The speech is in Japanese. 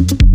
Thank